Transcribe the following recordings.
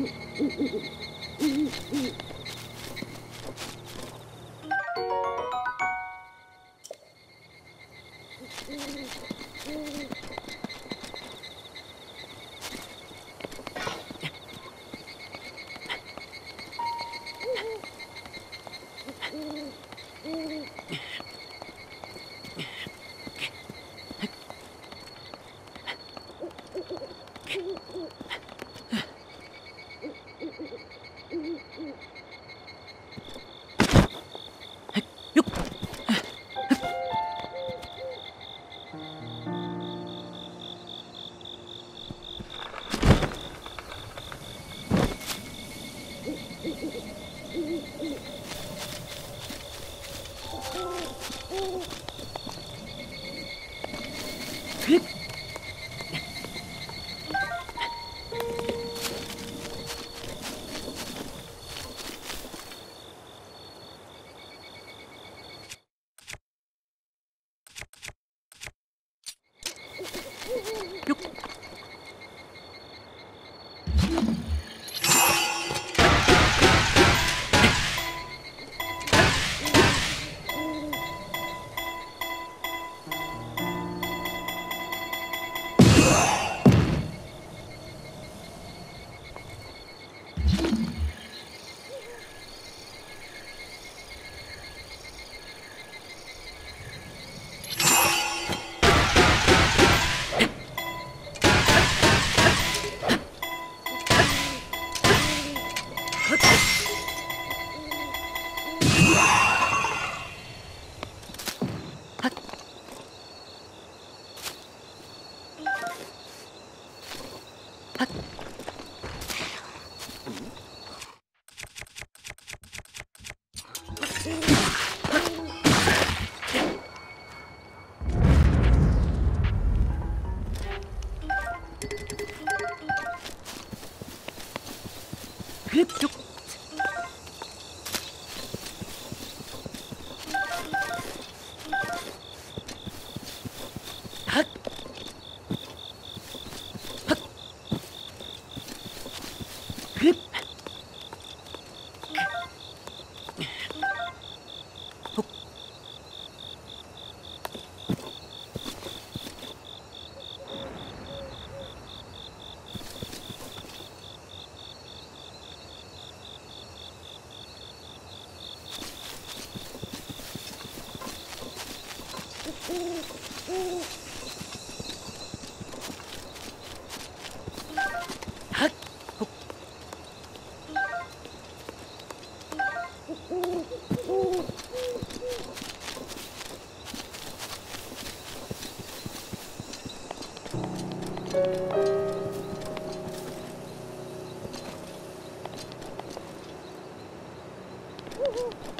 Mm-hmm. Woo!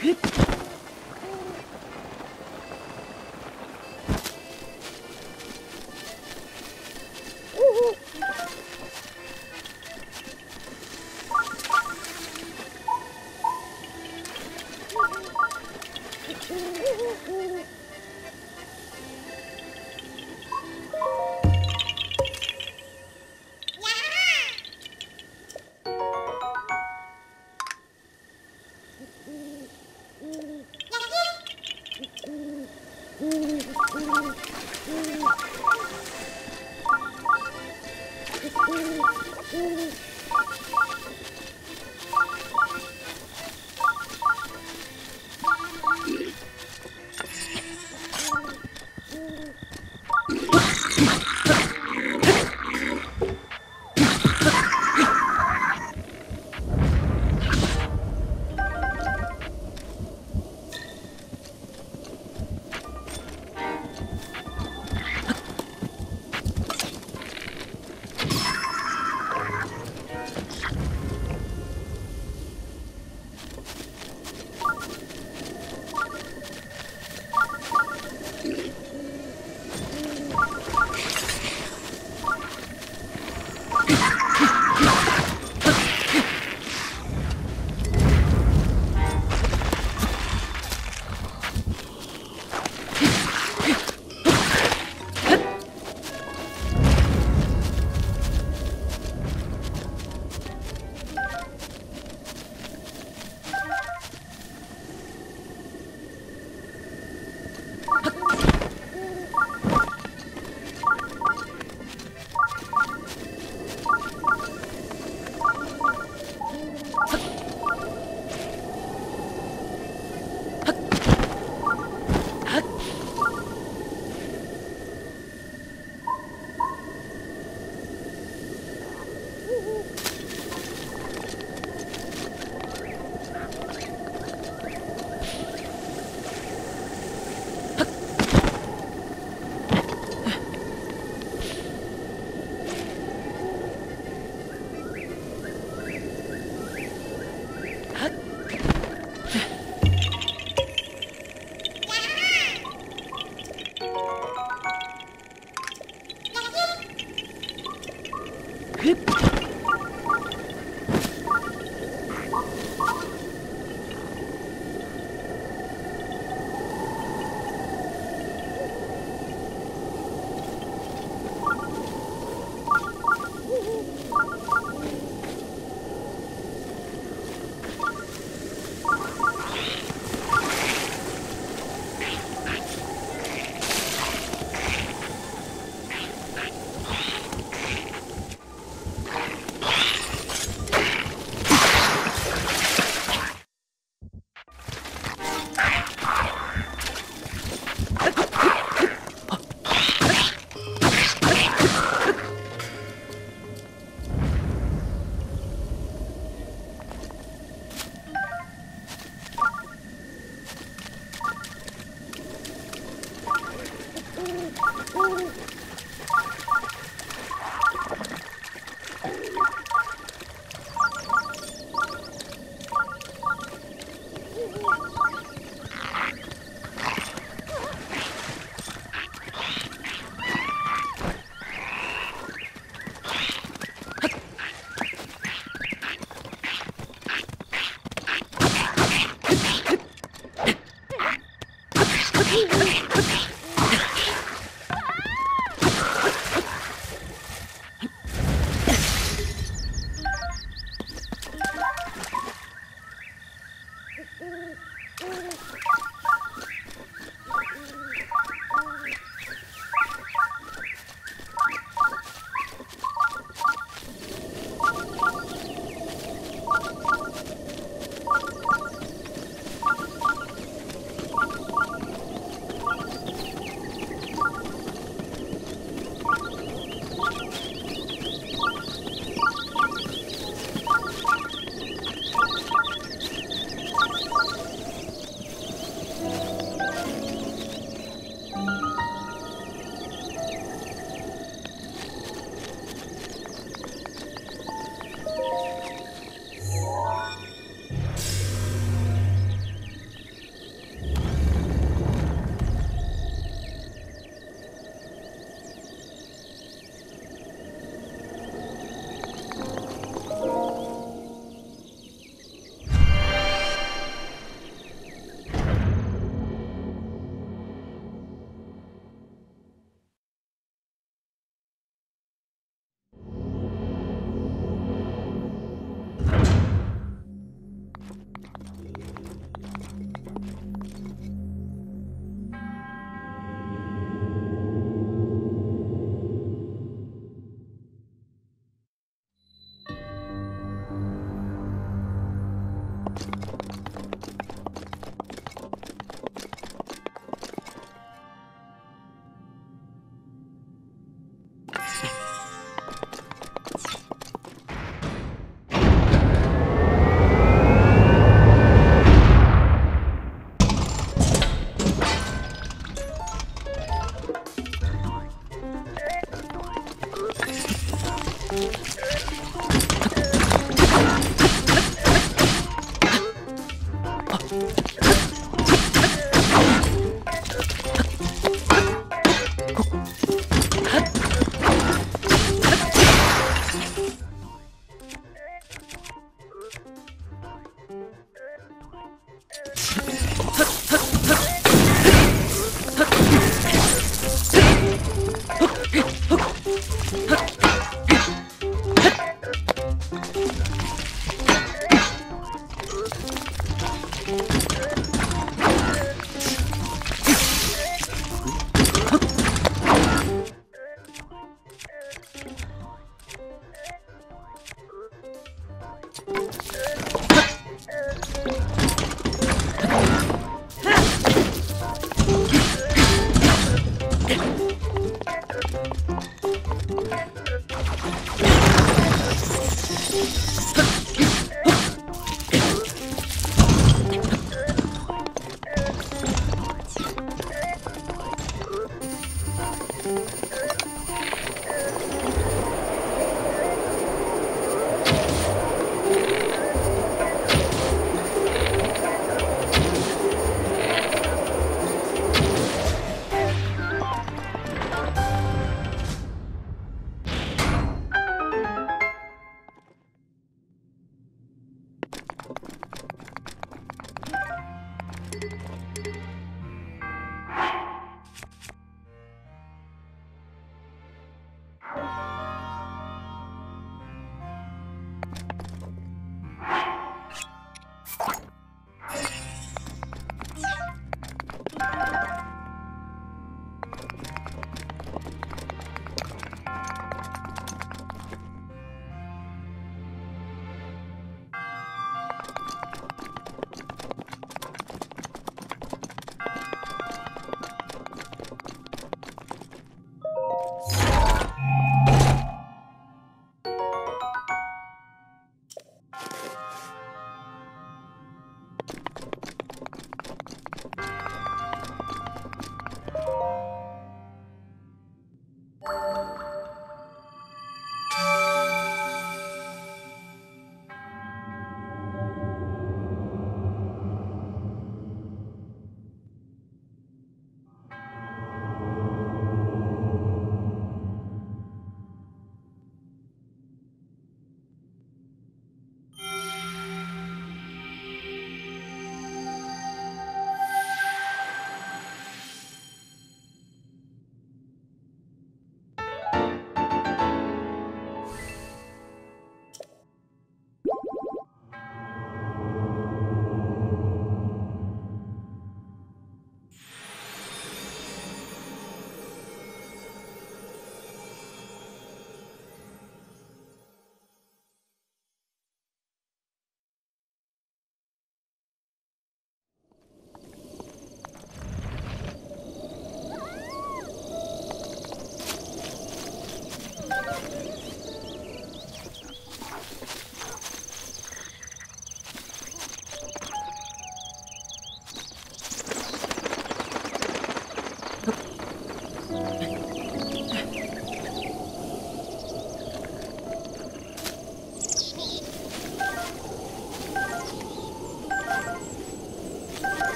Hip.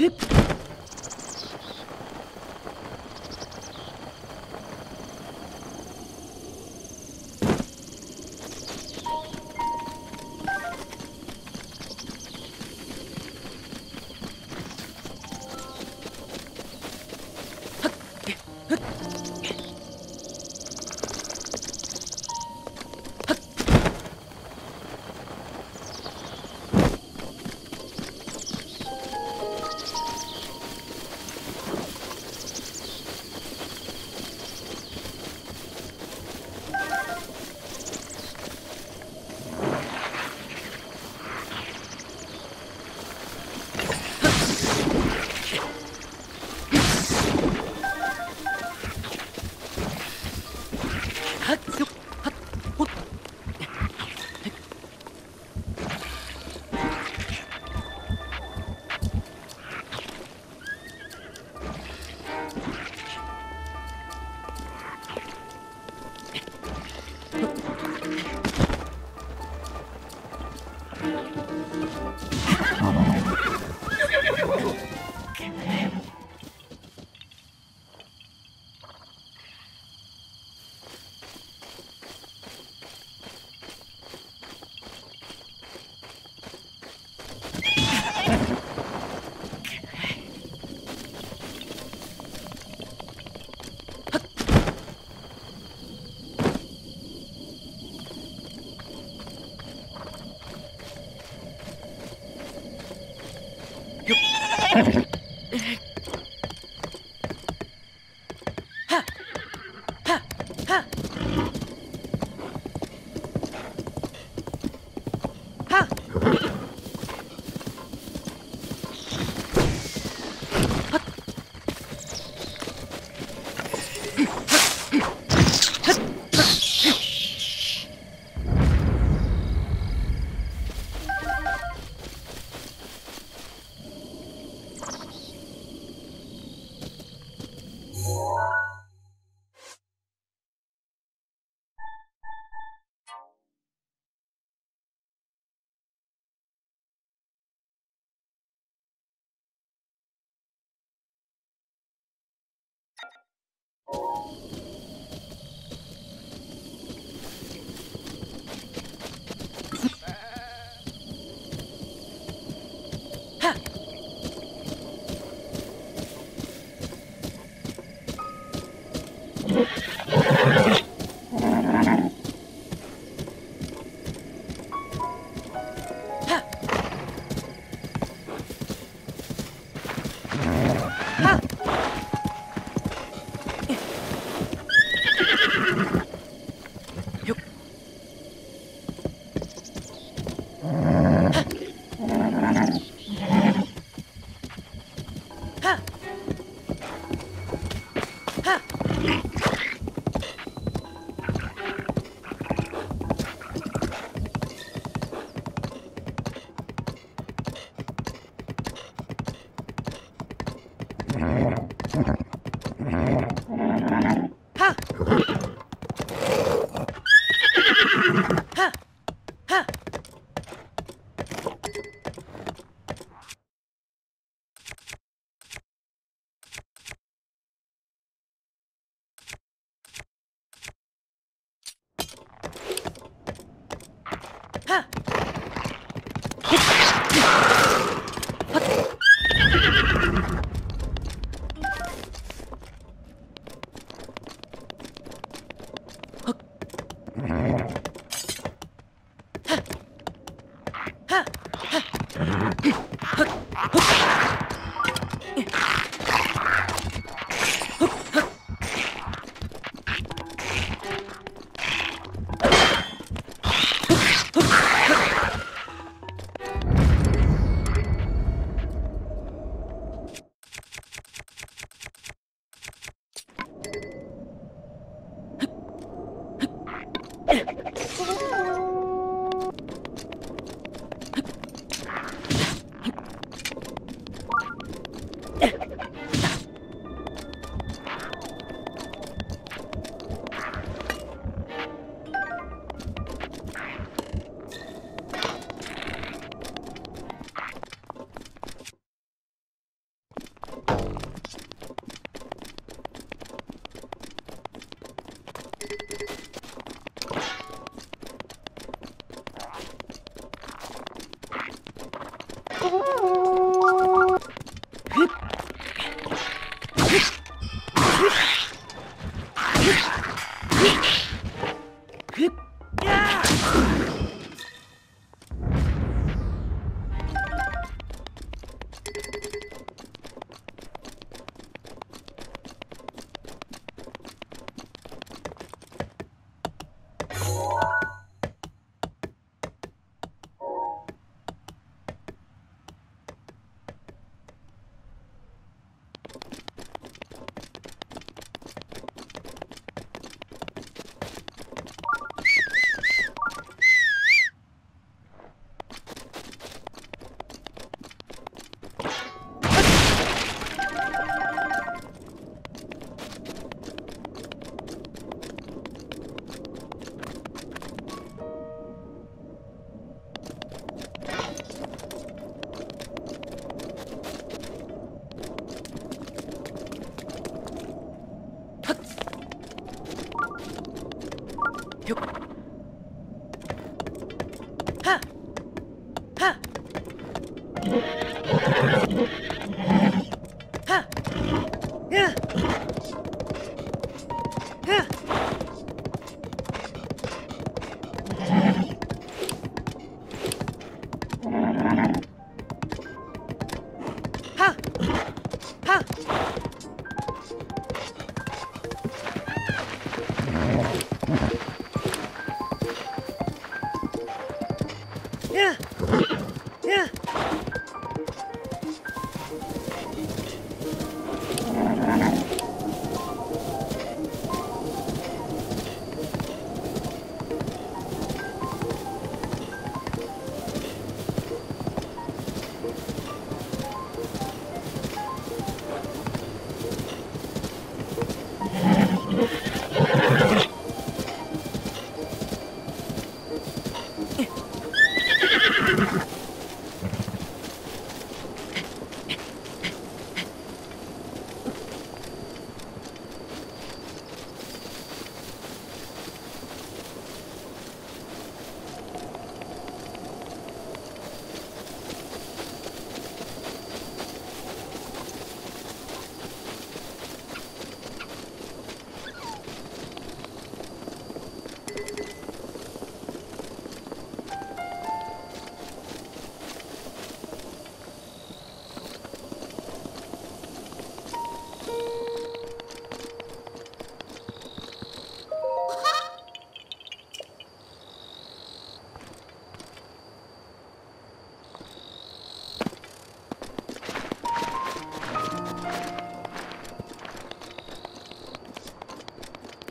ฮึบ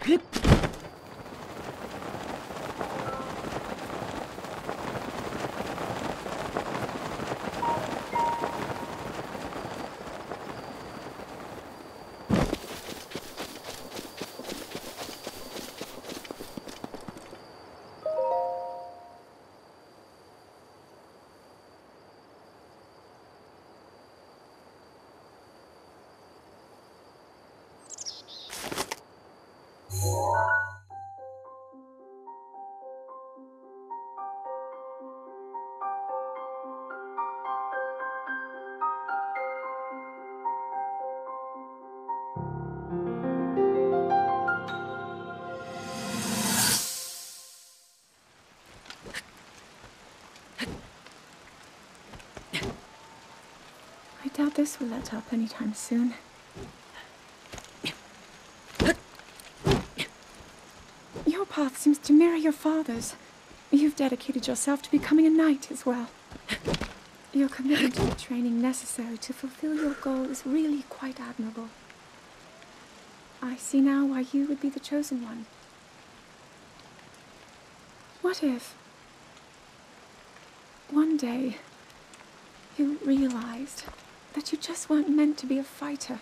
Good. This will let up anytime soon. Your path seems to mirror your father's. You've dedicated yourself to becoming a knight as well. Your commitment to the training necessary to fulfill your goal is really quite admirable. I see now why you would be the chosen one. What if, one day, you realized that you just weren't meant to be a fighter?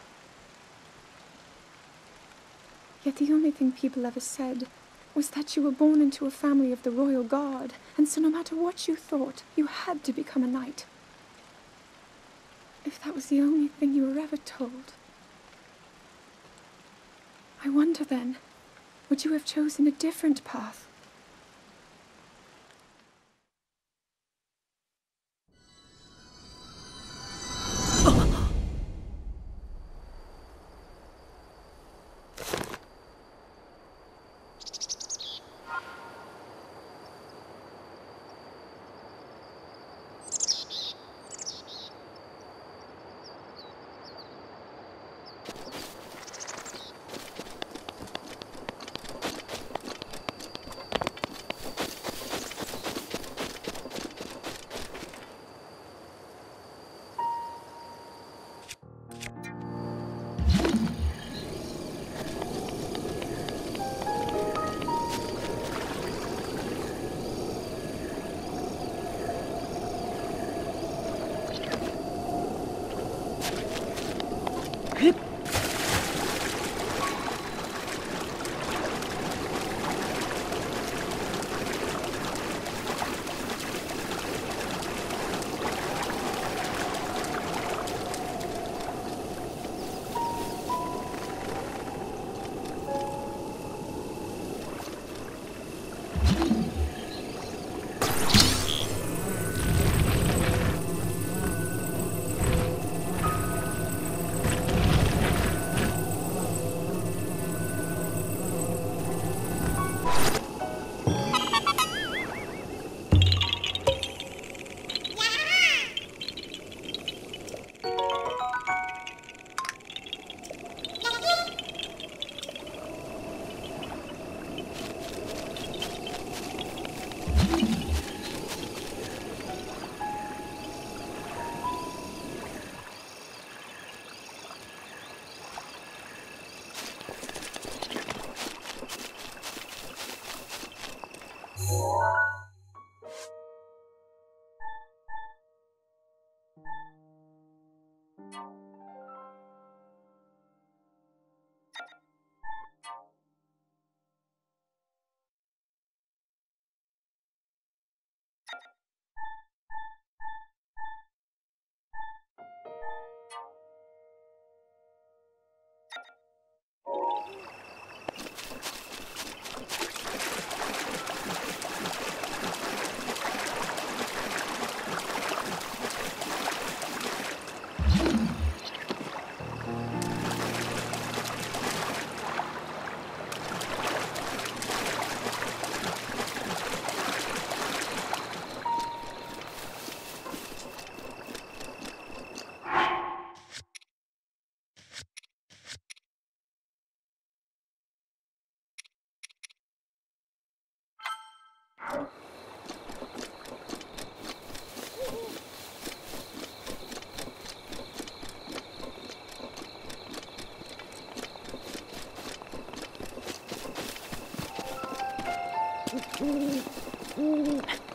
Yet the only thing people ever said was that you were born into a family of the royal guard, and so no matter what you thought, you had to become a knight. If that was the only thing you were ever told. I wonder then, would you have chosen a different path? Mm-hmm.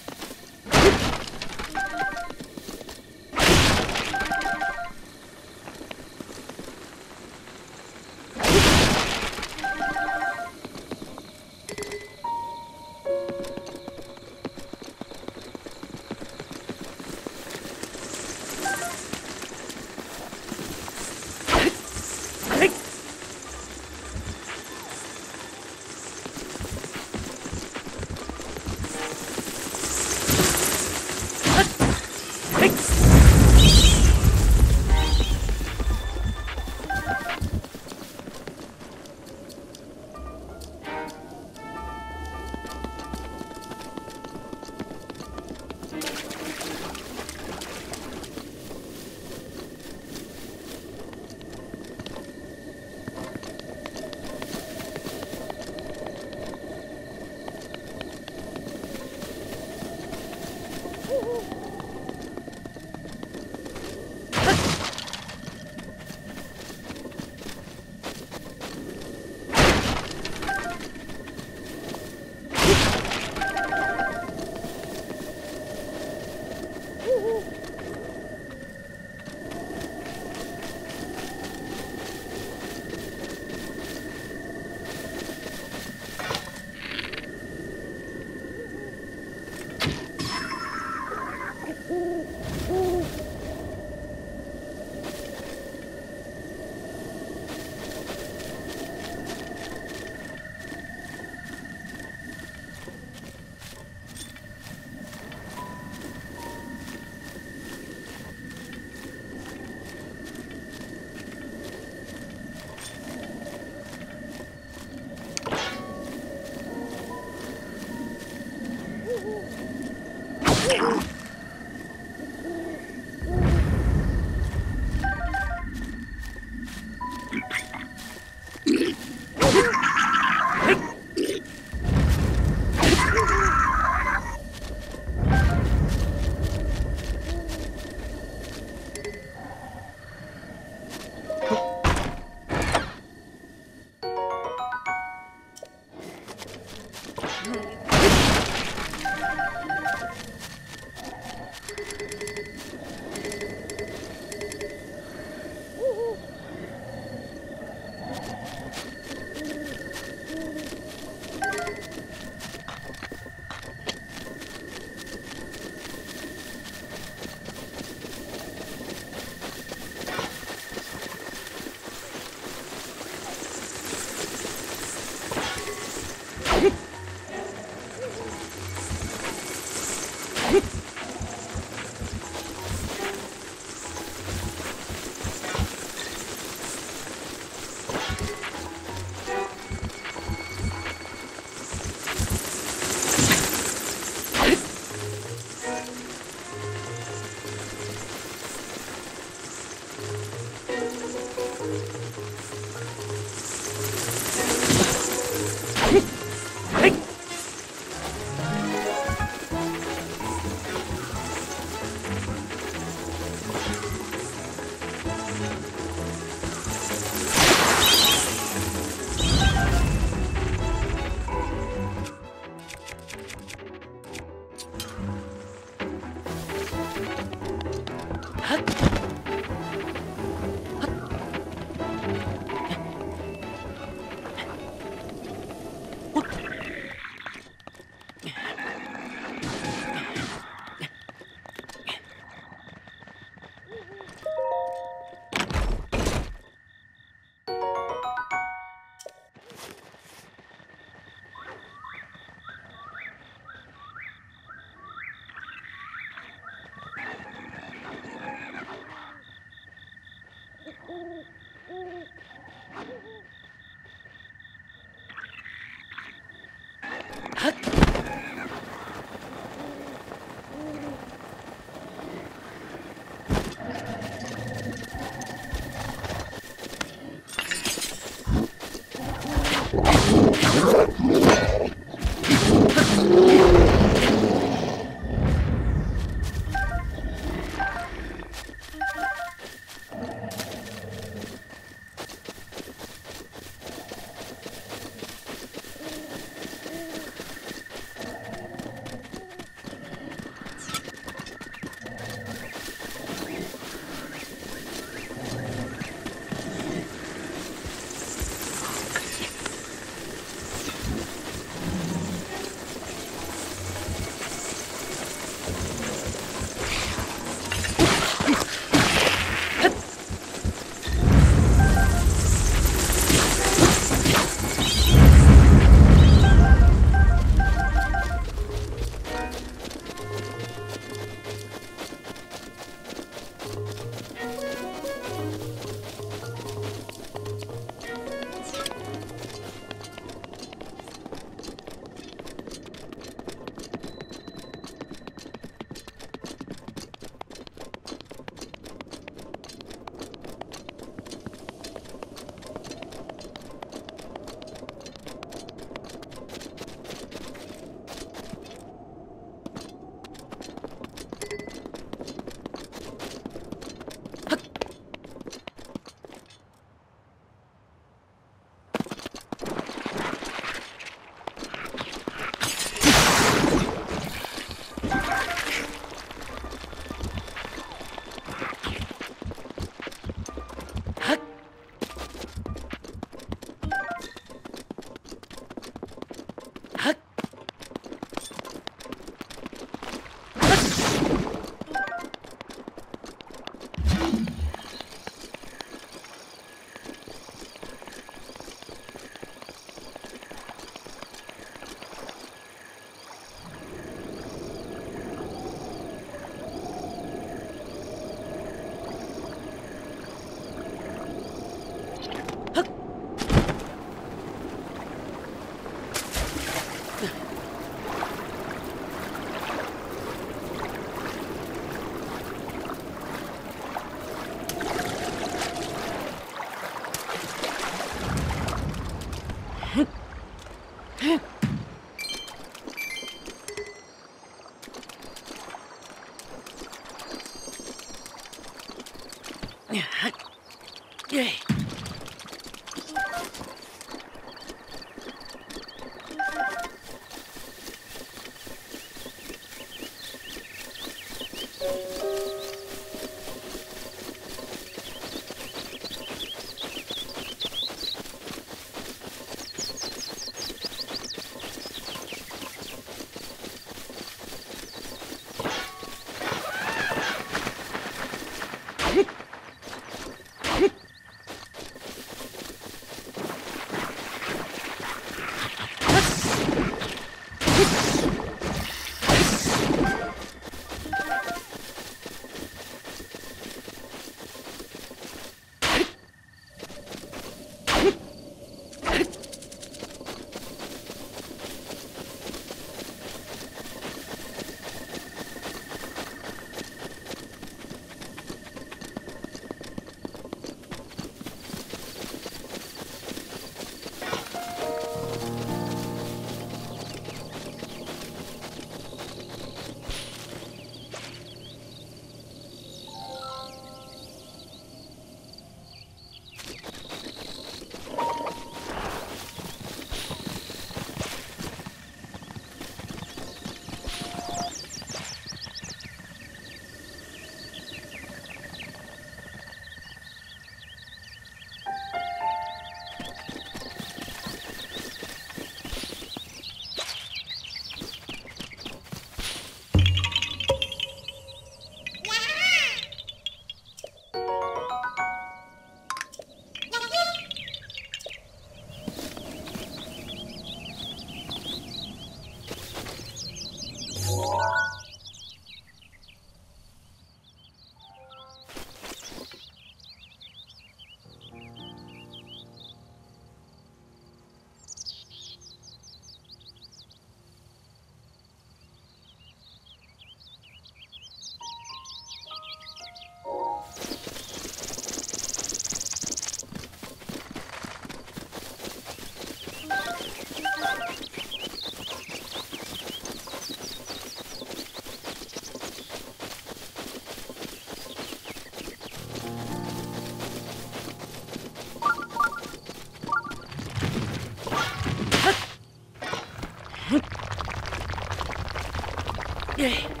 흑